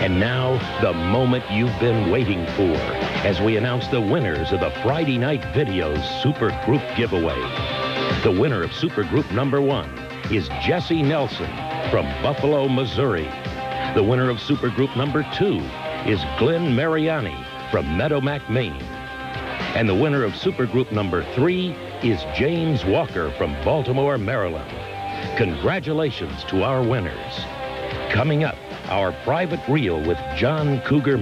And now, the moment you've been waiting for as we announce the winners of the Friday Night Videos Super Group Giveaway. The winner of Super Group number one is Jesse Nelson from Buffalo, Missouri. The winner of Super Group number two is Glenn Mariani from Meadowmack, Maine. And the winner of Super Group number three is James Walker from Baltimore, Maryland. Congratulations to our winners. Coming up, our private reel with John Cougar.